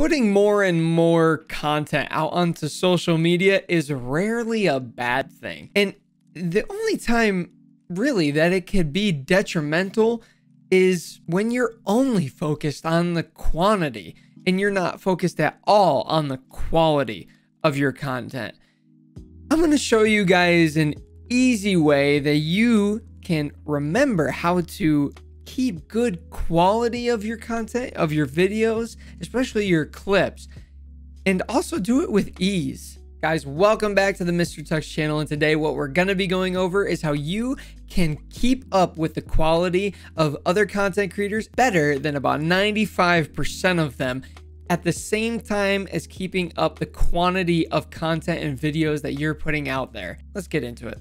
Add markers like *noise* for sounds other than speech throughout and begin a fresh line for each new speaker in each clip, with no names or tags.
putting more and more content out onto social media is rarely a bad thing. And the only time really that it could be detrimental is when you're only focused on the quantity and you're not focused at all on the quality of your content. I'm going to show you guys an easy way that you can remember how to keep good quality of your content, of your videos, especially your clips, and also do it with ease. Guys, welcome back to the Mr. Tux channel. And today, what we're going to be going over is how you can keep up with the quality of other content creators better than about 95% of them at the same time as keeping up the quantity of content and videos that you're putting out there. Let's get into it.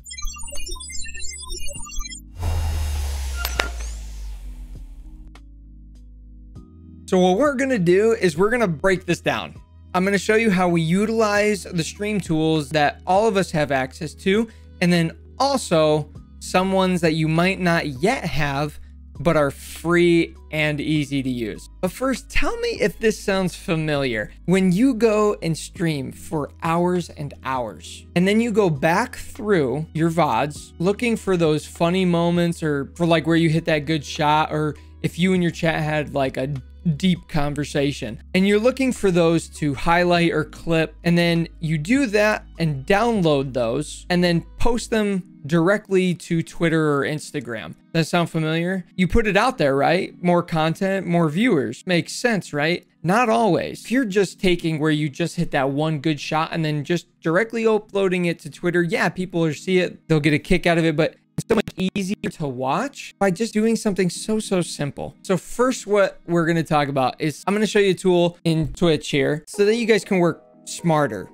So what we're going to do is we're going to break this down. I'm going to show you how we utilize the stream tools that all of us have access to, and then also some ones that you might not yet have, but are free and easy to use. But first, tell me if this sounds familiar. When you go and stream for hours and hours, and then you go back through your VODs looking for those funny moments or for like where you hit that good shot, or if you and your chat had like a deep conversation. And you're looking for those to highlight or clip. And then you do that and download those and then post them directly to Twitter or Instagram. That sound familiar? You put it out there, right? More content, more viewers. Makes sense, right? Not always. If you're just taking where you just hit that one good shot and then just directly uploading it to Twitter, yeah, people see it. They'll get a kick out of it, but so much easier to watch by just doing something so, so simple. So first, what we're going to talk about is I'm going to show you a tool in Twitch here so that you guys can work smarter,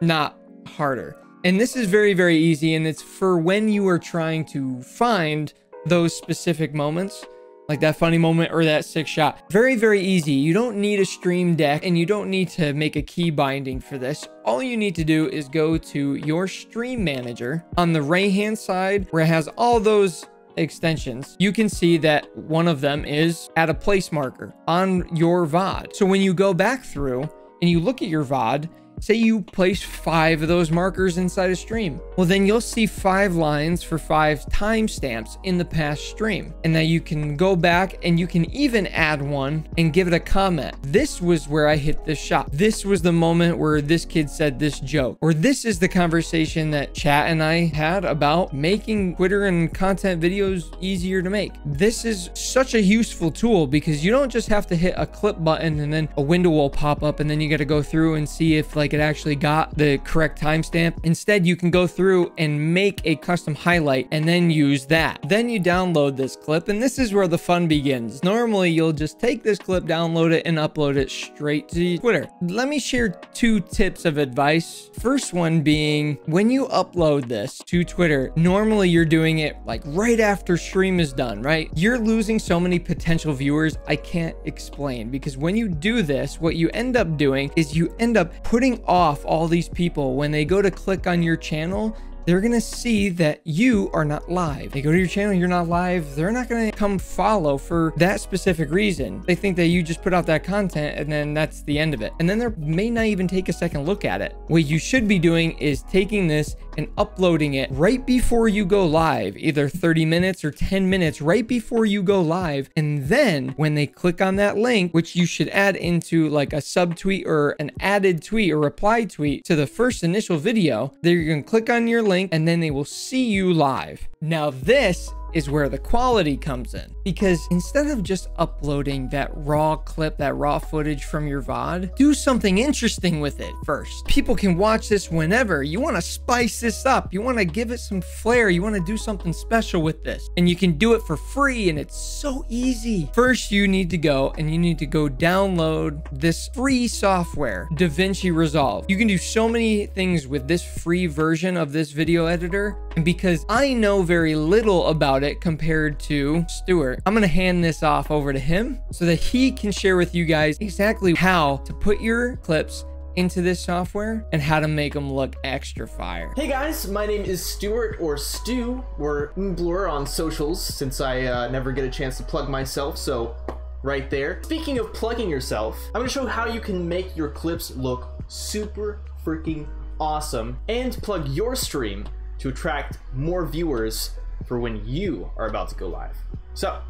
not harder. And this is very, very easy. And it's for when you are trying to find those specific moments like that funny moment or that sick shot. Very, very easy. You don't need a stream deck and you don't need to make a key binding for this. All you need to do is go to your stream manager on the right hand side where it has all those extensions, you can see that one of them is at a place marker on your VOD. So when you go back through and you look at your VOD, Say you place five of those markers inside a stream. Well, then you'll see five lines for five timestamps in the past stream. And now you can go back and you can even add one and give it a comment. This was where I hit this shot. This was the moment where this kid said this joke. Or this is the conversation that chat and I had about making Twitter and content videos easier to make. This is such a useful tool because you don't just have to hit a clip button and then a window will pop up and then you got to go through and see if like like it actually got the correct timestamp. Instead, you can go through and make a custom highlight and then use that. Then you download this clip and this is where the fun begins. Normally, you'll just take this clip, download it and upload it straight to Twitter. Let me share two tips of advice. First one being when you upload this to Twitter, normally you're doing it like right after stream is done, right? You're losing so many potential viewers. I can't explain because when you do this, what you end up doing is you end up putting off all these people. When they go to click on your channel they're to see that you are not live. They go to your channel, you're not live. They're not to come follow for that specific reason. They think that you just put out that content and then that's the end of it. And then they may not even take a second look at it. What you should be doing is taking this and uploading it right before you go live, either 30 minutes or 10 minutes right before you go live. And then when they click on that link, which you should add into like a subtweet or an added tweet or reply tweet to the first initial video, they're to click on your link link and then they will see you live. Now this is where the quality comes in. Because instead of just uploading that raw clip, that raw footage from your VOD, do something interesting with it first. People can watch this whenever. You want to spice this up. You want to give it some flair. You want to do something special with this. And you can do it for free and it's so easy. First, you need to go and you need to go download this free software, DaVinci Resolve. You can do so many things with this free version of this video editor. And because I know very little about about it compared to Stuart. I'm going to hand this off over to him so that he can share with you guys exactly how to put your clips into this software and how to make them look extra fire.
Hey guys, my name is Stuart or Stu or Blur on socials since I uh, never get a chance to plug myself. So right there. Speaking of plugging yourself, I'm gonna show how you can make your clips look super freaking awesome and plug your stream to attract more viewers for when you are about to go live. So,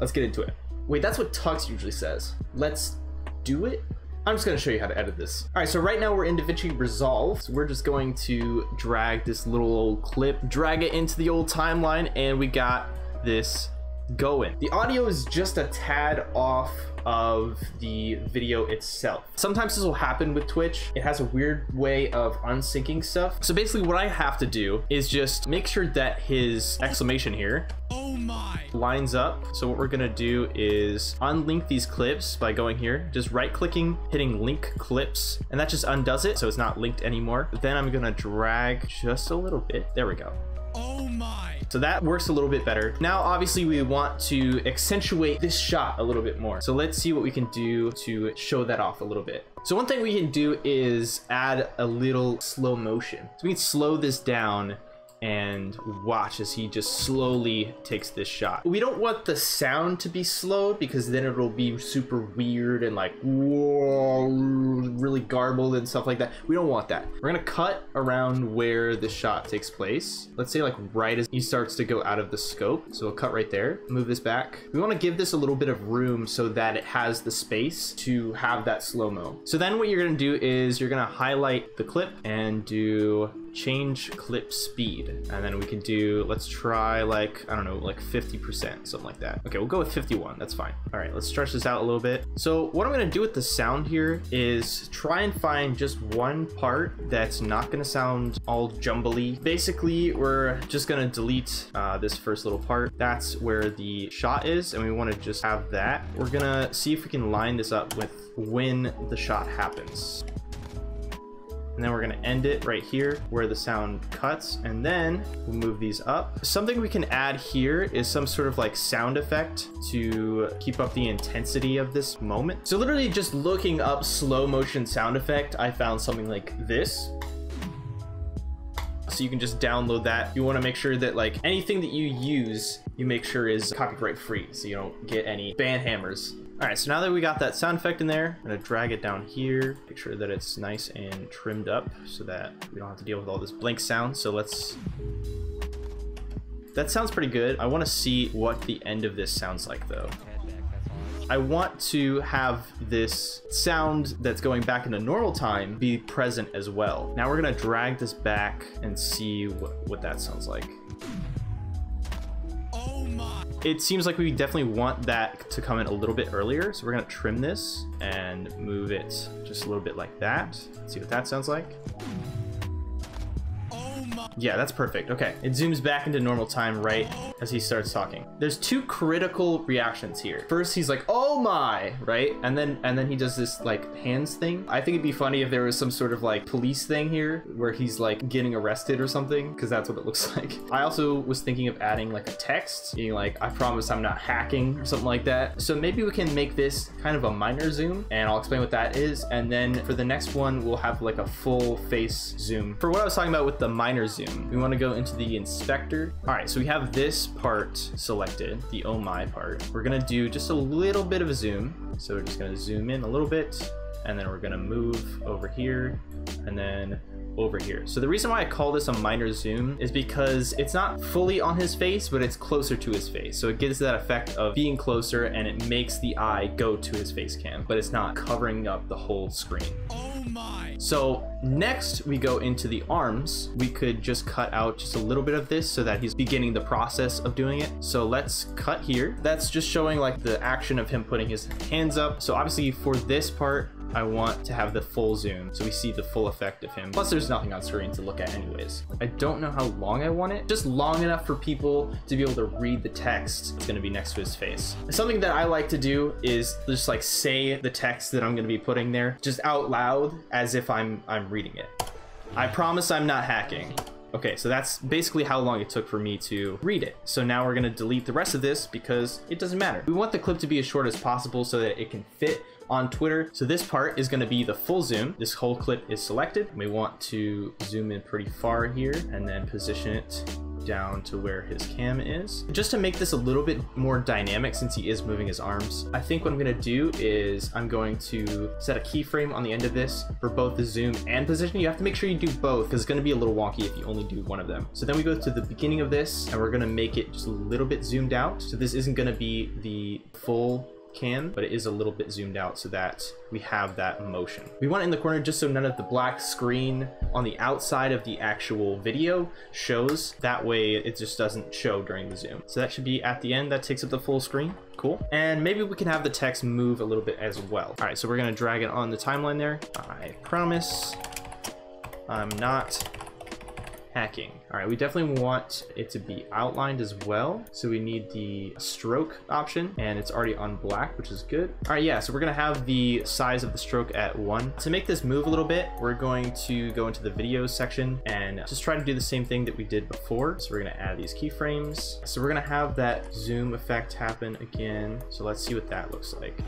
let's get into it. Wait, that's what Tux usually says. Let's do it? I'm just gonna show you how to edit this. All right, so right now we're in DaVinci Resolve. So we're just going to drag this little old clip, drag it into the old timeline, and we got this going. The audio is just a tad off of the video itself. Sometimes this will happen with Twitch. It has a weird way of unsyncing stuff. So basically what I have to do is just make sure that his exclamation here oh my. lines up. So what we're gonna do is unlink these clips by going here, just right clicking, hitting link clips, and that just undoes it. So it's not linked anymore. Then I'm gonna drag just a little bit. There we go. Oh my. So that works a little bit better. Now, obviously we want to accentuate this shot a little bit more. So let's see what we can do to show that off a little bit. So one thing we can do is add a little slow motion. So we can slow this down and watch as he just slowly takes this shot. We don't want the sound to be slowed because then it'll be super weird and like whoa, really garbled and stuff like that. We don't want that. We're gonna cut around where the shot takes place. Let's say like right as he starts to go out of the scope. So we'll cut right there, move this back. We wanna give this a little bit of room so that it has the space to have that slow-mo. So then what you're gonna do is you're gonna highlight the clip and do change clip speed and then we can do let's try like i don't know like 50 percent something like that. Okay we'll go with 51 that's fine. All right let's stretch this out a little bit. So what i'm to do with the sound here is try and find just one part that's not to sound all jumbly. Basically we're just to delete uh, this first little part. That's where the shot is and we want to just have that. We're gonna see if we can line this up with when the shot happens and then we're to end it right here where the sound cuts and then we'll move these up. Something we can add here is some sort of like sound effect to keep up the intensity of this moment. So literally just looking up slow motion sound effect i found something like this you can just download that you want to make sure that like anything that you use you make sure is copyright free so you don't get any ban hammers all right, so now that we got that sound effect in there, I'm gonna drag it down here, make sure that it's nice and trimmed up so that we don't have to deal with all this blank sound. So let's, that sounds pretty good. I wanna see what the end of this sounds like though. I want to have this sound that's going back into normal time be present as well. Now we're gonna drag this back and see what, what that sounds like it seems like we definitely want that to come in a little bit earlier. So we're gonna trim this and move it just a little bit like that. Let's see what that sounds like. Yeah, that's perfect. Okay, it zooms back into normal time right as he starts talking. There's two critical reactions here. First, he's like, "Oh my!" right, and then and then he does this like hands thing. I think it'd be funny if there was some sort of like police thing here where he's like getting arrested or something, because that's what it looks *laughs* like. I also was thinking of adding like a text, being like, "I promise I'm not hacking" or something like that. So maybe we can make this kind of a minor zoom, and I'll explain what that is. And then for the next one, we'll have like a full face zoom. For what I was talking about with the minor zoom zoom. We want to go into the inspector. All right, so we have this part selected, the oh my part. We're gonna do just a little bit of a zoom. So we're just gonna zoom in a little bit and then we're gonna move over here and then over here. So the reason why I call this a minor zoom is because it's not fully on his face, but it's closer to his face. So it gives that effect of being closer and it makes the eye go to his face cam, but it's not covering up the whole screen. Oh My. So next we go into the arms. We could just cut out just a little bit of this so that he's beginning the process of doing it. So let's cut here. That's just showing like the action of him putting his hands up. So obviously for this part, I want to have the full zoom so we see the full effect of him. Plus there's nothing on screen to look at anyways. I don't know how long I want it, just long enough for people to be able to read the text It's gonna be next to his face. Something that I like to do is just like say the text that I'm gonna be putting there just out loud as if I'm I'm reading it. I promise I'm not hacking. Okay, so that's basically how long it took for me to read it. So now we're gonna delete the rest of this because it doesn't matter. We want the clip to be as short as possible so that it can fit on Twitter. So this part is gonna be the full zoom. This whole clip is selected. We want to zoom in pretty far here and then position it down to where his cam is. Just to make this a little bit more dynamic since he is moving his arms, I think what I'm gonna do is I'm going to set a keyframe on the end of this for both the zoom and position. You have to make sure you do both because it's gonna be a little wonky if you only do one of them. So then we go to the beginning of this and we're gonna make it just a little bit zoomed out. So this isn't gonna be the full can, but it is a little bit zoomed out so that we have that motion. We want it in the corner just so none of the black screen on the outside of the actual video shows. That way it just doesn't show during the zoom. So that should be at the end. That takes up the full screen. Cool. And maybe we can have the text move a little bit as well. All right, so we're gonna drag it on the timeline there. I promise I'm not hacking. All right, we definitely want it to be outlined as well. So we need the stroke option and it's already on black, which is good. All right, yeah, so we're gonna have the size of the stroke at one. To make this move a little bit, we're going to go into the videos section and just try to do the same thing that we did before. So we're gonna add these keyframes. So we're gonna have that zoom effect happen again. So let's see what that looks like.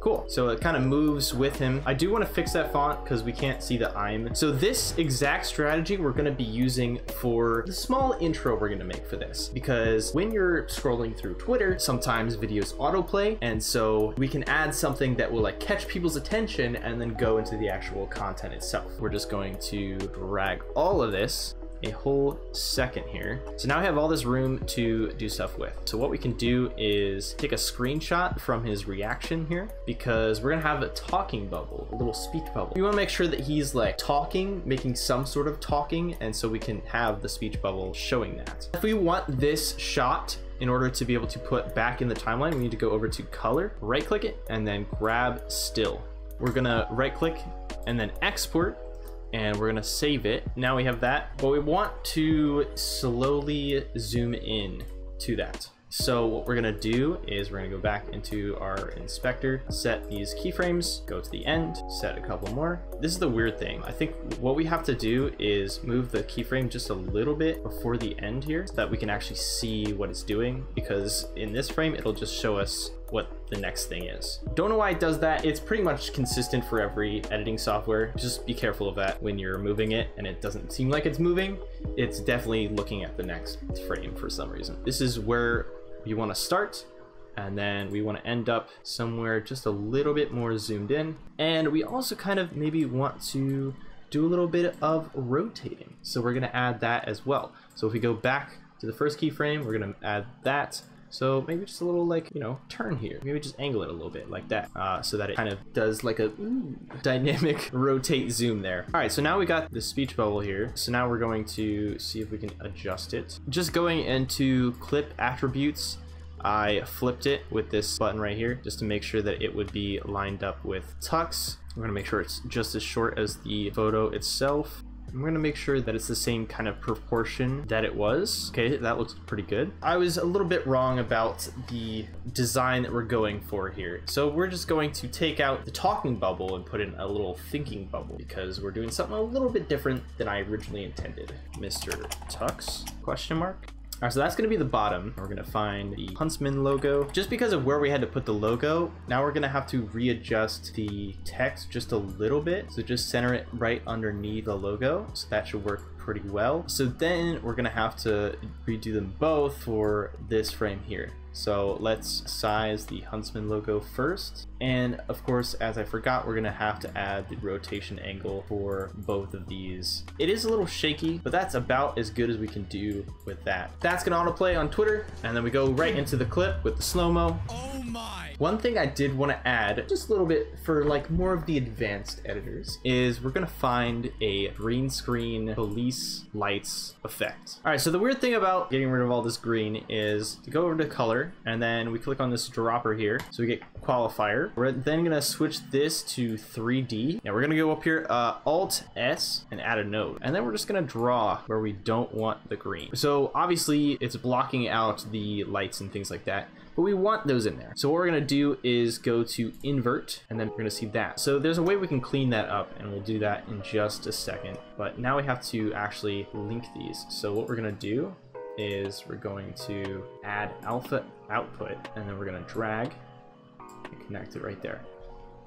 Cool. So it kind of moves with him. I do want to fix that font because we can't see the I'm. So this exact strategy we're going to be using for the small intro we're going to make for this. Because when you're scrolling through Twitter, sometimes videos autoplay. And so we can add something that will like catch people's attention and then go into the actual content itself. We're just going to drag all of this a whole second here. So now I have all this room to do stuff with. So what we can do is take a screenshot from his reaction here because we're gonna have a talking bubble, a little speech bubble. We wanna make sure that he's like talking, making some sort of talking, and so we can have the speech bubble showing that. If we want this shot in order to be able to put back in the timeline, we need to go over to color, right click it, and then grab still. We're gonna right click and then export and we're gonna save it. Now we have that, but we want to slowly zoom in to that. So what we're gonna do is we're gonna go back into our inspector, set these keyframes, go to the end, set a couple more. This is the weird thing. I think what we have to do is move the keyframe just a little bit before the end here so that we can actually see what it's doing because in this frame, it'll just show us what the next thing is. Don't know why it does that. It's pretty much consistent for every editing software. Just be careful of that when you're moving it and it doesn't seem like it's moving. It's definitely looking at the next frame for some reason. This is where we want to start and then we want to end up somewhere just a little bit more zoomed in and we also kind of maybe want to do a little bit of rotating so we're going to add that as well so if we go back to the first keyframe we're going to add that so maybe just a little like, you know, turn here. Maybe just angle it a little bit like that uh, so that it kind of does like a ooh, *laughs* dynamic *laughs* rotate zoom there. All right, so now we got the speech bubble here. So now we're going to see if we can adjust it. Just going into clip attributes, I flipped it with this button right here just to make sure that it would be lined up with tux. We're gonna make sure it's just as short as the photo itself. I'm gonna make sure that it's the same kind of proportion that it was. Okay, that looks pretty good. I was a little bit wrong about the design that we're going for here. So we're just going to take out the talking bubble and put in a little thinking bubble because we're doing something a little bit different than I originally intended. Mr. Tux, question mark. All right, so that's gonna be the bottom. We're gonna find the Huntsman logo. Just because of where we had to put the logo, now we're gonna have to readjust the text just a little bit. So just center it right underneath the logo. So that should work pretty well. So then we're gonna have to redo them both for this frame here. So let's size the Huntsman logo first. And of course, as I forgot, we're gonna have to add the rotation angle for both of these. It is a little shaky, but that's about as good as we can do with that. That's gonna autoplay on Twitter, and then we go right into the clip with the slow-mo. Oh my! One thing I did want to add, just a little bit for like more of the advanced editors, is we're gonna find a green screen police lights effect. All right, so the weird thing about getting rid of all this green is to go over to color, and then we click on this dropper here, so we get qualifier. We're then gonna switch this to 3D, and we're gonna go up here, uh, Alt S, and add a node, and then we're just gonna draw where we don't want the green. So obviously, it's blocking out the lights and things like that but we want those in there. So what we're gonna do is go to invert and then we're gonna see that. So there's a way we can clean that up and we'll do that in just a second. But now we have to actually link these. So what we're gonna do is we're going to add alpha output and then we're gonna drag and connect it right there.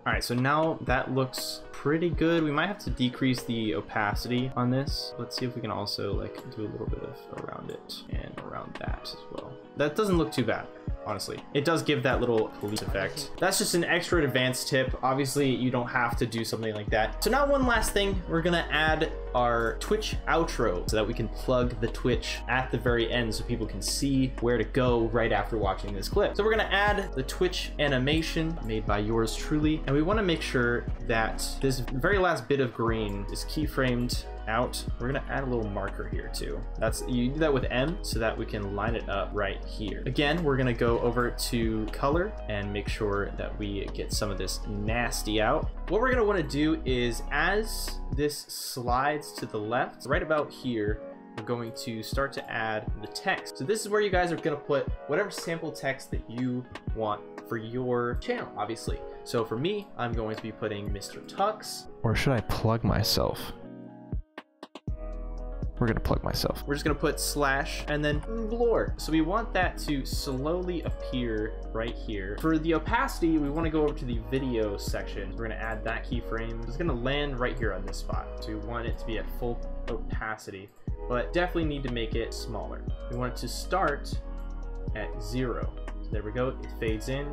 All right, so now that looks pretty good. We might have to decrease the opacity on this. Let's see if we can also like do a little bit of around it and around that as well. That doesn't look too bad honestly. It does give that little police effect. That's just an extra advanced tip. Obviously, you don't have to do something like that. So now one last thing, we're gonna add our Twitch outro so that we can plug the Twitch at the very end so people can see where to go right after watching this clip. So we're gonna add the Twitch animation made by yours truly, and we wanna make sure that this very last bit of green is keyframed out. We're gonna add a little marker here too. That's You do that with M so that we can line it up right here. Again, we're gonna go over to color and make sure that we get some of this nasty out. What we're gonna wanna do is as this slides to the left, right about here, we're going to start to add the text. So this is where you guys are gonna put whatever sample text that you want for your channel, obviously. So for me, I'm going to be putting Mr. Tux.
Or should I plug myself? We're gonna plug myself.
We're just gonna put slash and then blur. So we want that to slowly appear right here. For the opacity, we wanna go over to the video section. We're gonna add that keyframe. It's gonna land right here on this spot. So we want it to be at full opacity, but definitely need to make it smaller. We want it to start at zero. So there we go, it fades in,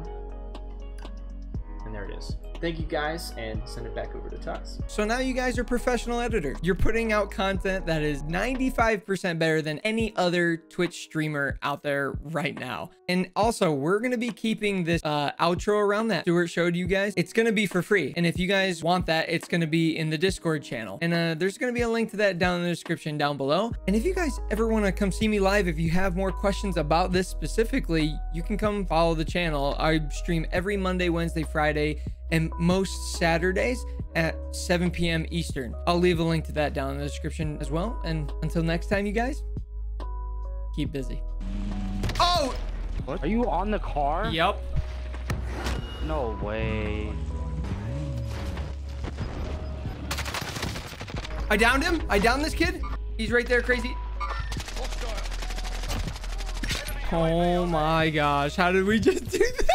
and there it is. Thank you guys and send it back over to Tux.
So now you guys are professional editors. You're putting out content that is 95% better than any other Twitch streamer out there right now. And also we're going to be keeping this uh, outro around that Stuart showed you guys. It's going to be for free. And if you guys want that, it's going to be in the Discord channel. And uh, there's going to be a link to that down in the description down below. And if you guys ever want to come see me live, if you have more questions about this specifically, you can come follow the channel. I stream every Monday, Wednesday, Friday, and most Saturdays at 7 p.m. Eastern. I'll leave a link to that down in the description as well. And until next time, you guys, keep busy. Oh!
What? Are you on the car?
Yep.
No way.
I downed him. I downed this kid. He's right there, crazy. Oh my gosh. How did we just do that?